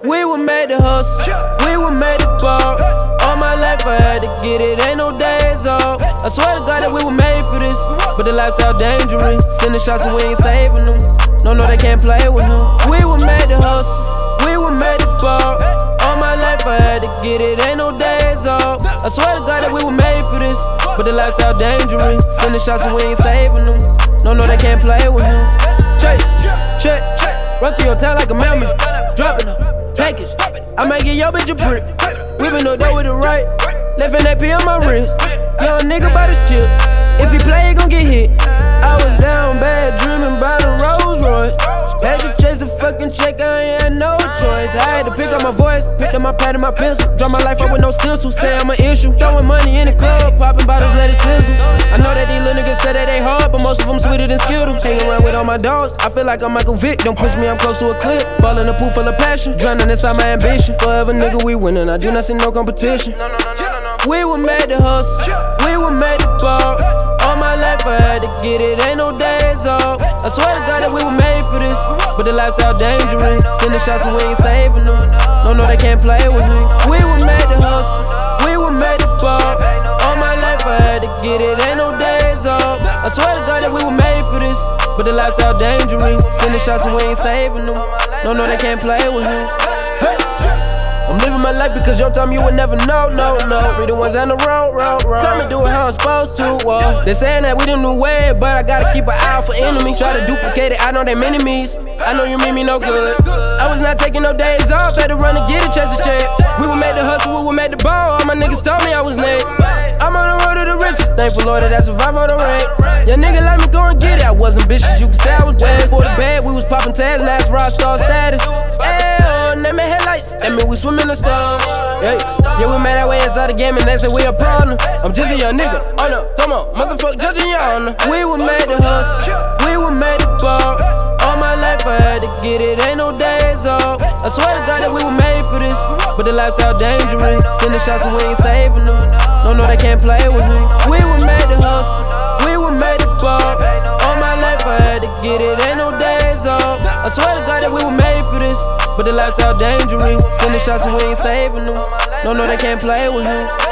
We were made to hustle, we were made to ball. All my life I had to get it, ain't no days off. I swear to God that we were made for this, but the lifestyle dangerous. Sending shots and we ain't saving them. No, no, they can't play with him. We were made to hustle, we were made to ball. All my life I had to get it, ain't no days off. I swear to God that we were made for this, but the lifestyle dangerous. Sending shots and we ain't saving them. No, no, they can't play with him. Check, check, run through your town like a mammoth. Dropping a package. I might get your bitch a brick. Whipping no dough with the right. Left in that on my wrist. Young nigga by the chip. If he play, he gon' get hit. I was down bad, dreaming about a Rolls Royce. Had to chase a fucking check, I ain't had no to pick up my voice, picked up my pad and my pencil. Draw my life up with no stencil, say I'm an issue. Throwing money in the club, popping bottles, let it sizzle. I know that these little niggas say that they hard, but most of them sweeter than Skittles. Hanging around with all my dogs, I feel like I'm Michael Vick. Don't push me, I'm close to a clip. Fall in a pool full of passion, drowning inside my ambition. Forever nigga, we winning. I do not see no competition. We were made to hustle, we were made to ball. All my life I had to get it, ain't no days off. I swear to God that we were made for this, but the lifestyle dangerous. Sending shots and we ain't saving them. No, no, they can't play with me. We were made to hustle, we were made to ball. All my life I had to get it, ain't no days off. I swear to God that we were made for this, but the lifestyle dangerous. Sending shots and we ain't saving them. No, no, they can't play with me. Hey. I'm living my life because your time you would never know, no, no. We the ones on the road, road, road. Tell me do it how I'm supposed to, whoa. They saying that we the new way, but I gotta keep an eye for enemies. Try to duplicate it, I know they enemies. I know you mean me no good. I was not taking no days off, had to run and get a chase to check. We were made to hustle, we were made to ball. All my niggas told me I was next. I'm on the road to the riches, thankful Lord that I survived on the rank. Your nigga let me go and get it. I wasn't ambitious, you can say I was bad. For the bad, we was popping tags, last rock star status. We swim in the storm. Yeah, yeah, we made our way inside the game and they say we a partner. I'm just a young nigga, oh no, come on, motherfucker, judging your honor. We were made to hustle, we were made to ball. All my life I had to get it, ain't no days off. I swear to God that we were made for this, but the lifestyle dangerous. Sending shots and we ain't saving them. No, no, they can't play with me. We were made to hustle, we were made to ball. All my life I had to get it, I swear to God that we were made for this, but the lifestyle dangerous. Sending shots and we ain't saving them. No, no, they can't play with him.